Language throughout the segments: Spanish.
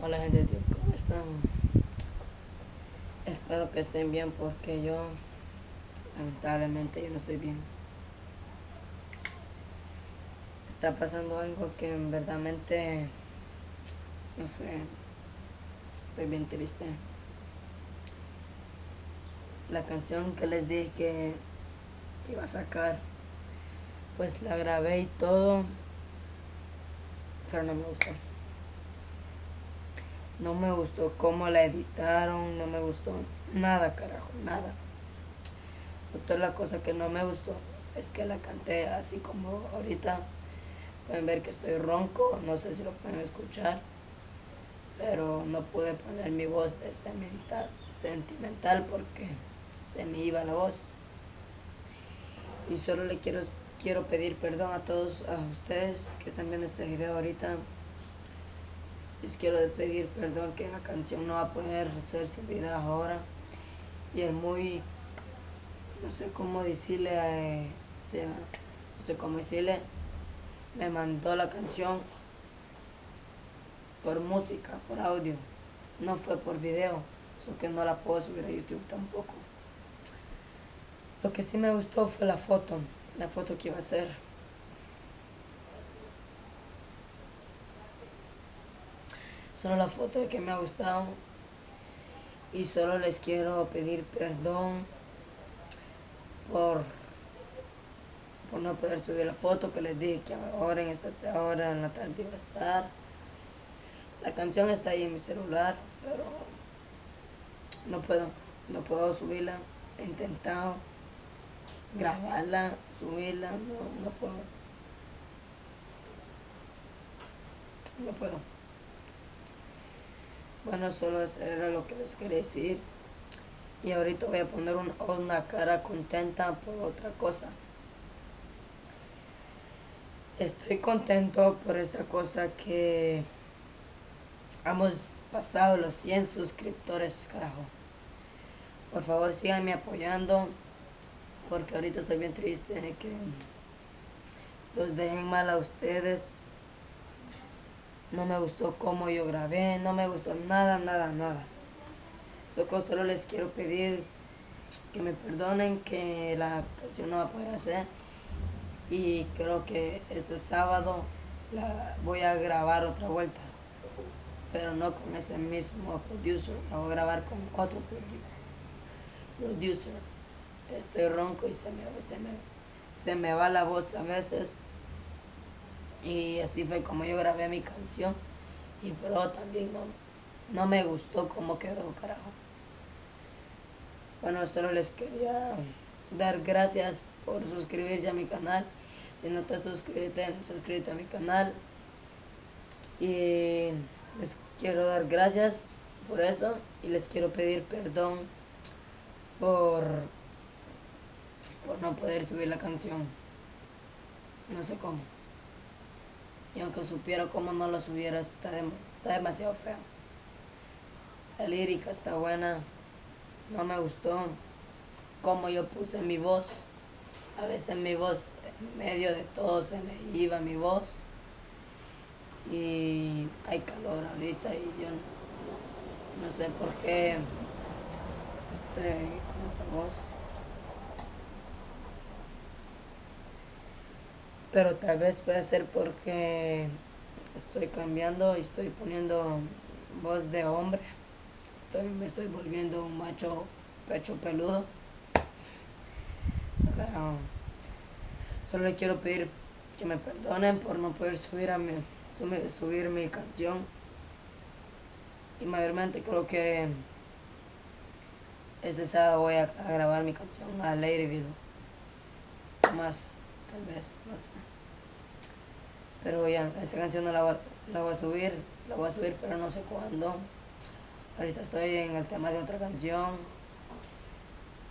Hola gente de YouTube, ¿cómo están? Espero que estén bien porque yo, lamentablemente, yo no estoy bien. Está pasando algo que en verdad, no sé, estoy bien triste. La canción que les dije que iba a sacar, pues la grabé y todo, pero no me gustó. No me gustó cómo la editaron, no me gustó nada, carajo, nada. La cosa que no me gustó es que la canté así como ahorita. Pueden ver que estoy ronco, no sé si lo pueden escuchar, pero no pude poner mi voz de sentimental, sentimental porque se me iba la voz. Y solo le quiero, quiero pedir perdón a todos, a ustedes que están viendo este video ahorita les quiero pedir perdón que la canción no va a poder ser subida ahora. Y el muy, no sé cómo decirle, eh, no sé cómo decirle, me mandó la canción por música, por audio. No fue por video, eso que no la puedo subir a YouTube tampoco. Lo que sí me gustó fue la foto, la foto que iba a hacer. Solo la foto que me ha gustado. Y solo les quiero pedir perdón por, por no poder subir la foto que les dije que ahora en esta hora en la tarde iba a estar. La canción está ahí en mi celular pero no puedo no puedo subirla. He intentado grabarla subirla no, no puedo. No puedo bueno, solo eso era lo que les quería decir. Y ahorita voy a poner una cara contenta por otra cosa. Estoy contento por esta cosa que hemos pasado los 100 suscriptores, carajo. Por favor, síganme apoyando. Porque ahorita estoy bien triste de que los dejen mal a ustedes. No me gustó cómo yo grabé, no me gustó nada, nada, nada. solo les quiero pedir que me perdonen que la canción no va a poder hacer. Y creo que este sábado la voy a grabar otra vuelta. Pero no con ese mismo producer, la voy a grabar con otro producer. Estoy ronco y se me, se me, se me va la voz a veces y así fue como yo grabé mi canción. Y pero también no, no me gustó cómo quedó, carajo. Bueno, solo les quería dar gracias por suscribirse a mi canal. Si no te suscribiste, suscríbete a mi canal. Y les quiero dar gracias por eso. Y les quiero pedir perdón por, por no poder subir la canción. No sé cómo. Y aunque supiera cómo no la subiera, está, demasiado feo. La lírica está buena. No me gustó cómo yo puse mi voz. A veces mi voz, en medio de todo, se me iba mi voz. Y hay calor ahorita y yo no, sé por qué estoy con esta voz. Pero tal vez puede ser porque estoy cambiando y estoy poniendo voz de hombre. me estoy volviendo un macho pecho peludo. solo le quiero pedir que me perdonen por no poder subir a mi, subir mi canción. Y mayormente creo que este sábado voy a, grabar mi canción a Ladyville. Más tal vez, no sé. Pero ya, esta canción la voy, la voy a subir, la voy a subir pero no sé cuándo. Ahorita estoy en el tema de otra canción.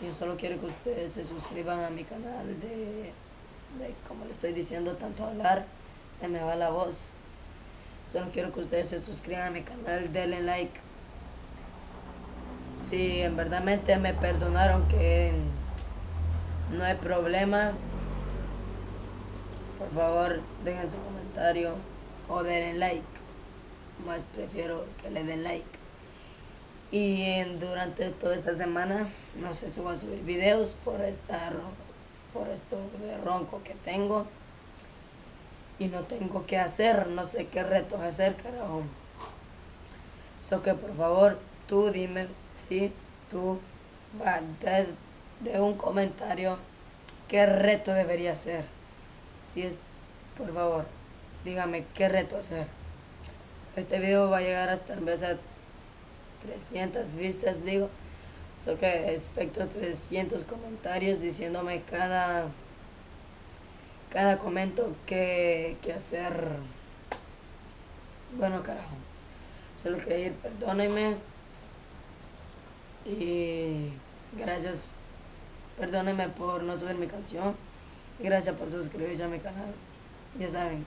Yo solo quiero que ustedes se suscriban a mi canal de, de como le estoy diciendo, tanto hablar, se me va la voz. Solo quiero que ustedes se suscriban a mi canal, denle like. Si en verdad me perdonaron que no hay problema, por favor, dejen su comentario o denle like. más prefiero que le den like. Y durante toda esta semana no sé si voy a subir videos por estar por esto de ronco que tengo. Y no tengo qué hacer, no sé qué retos hacer, carajo. So que por favor, tú dime, si tú va, de, de un comentario qué reto debería hacer. Si es, por favor, dígame qué reto hacer. Este video va a llegar a tal vez a 300 vistas, digo. So que expecto 300 comentarios diciéndome cada cada comento que, que hacer. Bueno, carajo. Solo quería ir, perdónenme. Y gracias. Perdónenme por no subir mi canción. Gracias por suscribirse a mi canal. Ya saben.